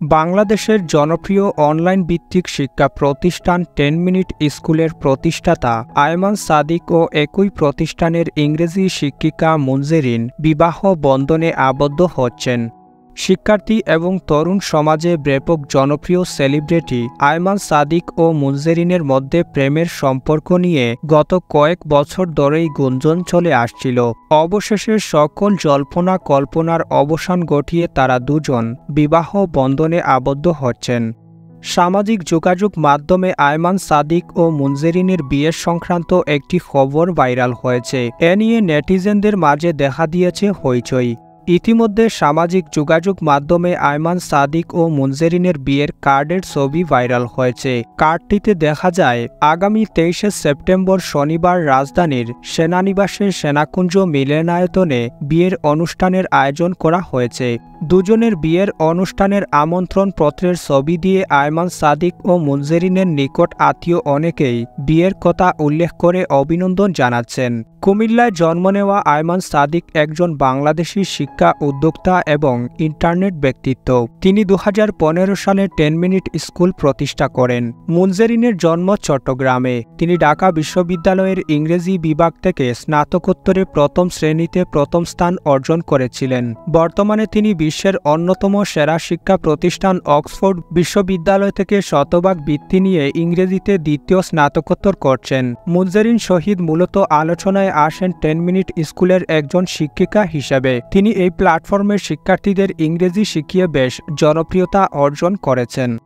বাংলাদেশের জনপ্রিয় অনলাইন ভিত্তিক শিক্ষা প্রতিষ্ঠান টেন মিনিট স্কুলের প্রতিষ্ঠাতা আয়মান সাদিক ও একই প্রতিষ্ঠানের ইংরেজি শিক্ষিকা মুনজেরিন বিবাহ বন্ধনে আবদ্ধ হচ্ছেন। শিক্ষার্থী এবং তরুণ সমাজে ব্যাপক জনপ্রিয় সেলিব্রিটি আয়মান সাদিক ও মুনজেরিনের মধ্যে প্রেমের সম্পর্ক নিয়ে গত কয়েক বছর ধরেই গুঞ্জন চলে আসছিল। অবশেষে সকল জল্পনা কল্পনার অবসান ঘটিয়ে তারা দুজন বিবাহ বন্ধনে আবদ্ধ হচ্ছেন। সামাজিক যোগাযোগ মাধ্যমে আয়মান সাদিক ও মুনজেরিনের বিয়ের সংক্রান্ত একটি খবর ভাইরাল হয়েছে। এ নিয়ে নেটিজেনদের মাঝে দেখা দিয়েছে হইচই। ইতিমধ্যে সামাজিক যোগাযোগ মাধ্যমে আয়মান সাদিক ও মুনজেরিনের বিয়ের কার্ডের ছবি ভাইরাল হয়েছে। কার্ডটিতে দেখা যায়, আগামী তেইশে সেপ্টেম্বর শনিবার রাজধানীর সেনানিবাসের সেনাকুঞ্জ মিলনায়তনে বিয়ের অনুষ্ঠানের আয়োজন করা হয়েছে। দুজনের বিয়ের অনুষ্ঠানের আমন্ত্রণ পত্রের ছবি দিয়ে আয়মান সাদিক ও মুনজেরিনের নিকট আত্মীয় অনেকেই বিয়ের কথা উল্লেখ করে অভিনন্দন জানাচ্ছেন। কুমিল্লায় জন্ম নেওয়া আয়মান সাদিক একজন বাংলাদেশি শিক্ষা উদ্যোক্তা এবং ইন্টারনেট ব্যক্তিত্ব। তিনি দু হাজার পনেরো সালে টেন মিনিট স্কুল প্রতিষ্ঠা করেন। মুনজেরিনের জন্ম চট্টগ্রামে। তিনি ঢাকা বিশ্ববিদ্যালয়ের ইংরেজি বিভাগ থেকে স্নাতকোত্তরে প্রথম শ্রেণীতে প্রথম স্থান অর্জন করেছিলেন। বর্তমানে তিনি বিশ্বের অন্যতম সেরা শিক্ষা প্রতিষ্ঠান অক্সফোর্ড বিশ্ববিদ্যালয় থেকে শতভাগ বৃত্তি নিয়ে ইংরেজিতে দ্বিতীয় স্নাতকোত্তর করছেন। মুনজেরিন শহীদ মূলত আলোচনায় আসেন টেন মিনিট স্কুলের একজন শিক্ষিকা হিসেবে। তিনি এই প্ল্যাটফর্মের শিক্ষার্থীদের ইংরেজি শিখিয়ে বেশ জনপ্রিয়তা অর্জন করেছেন।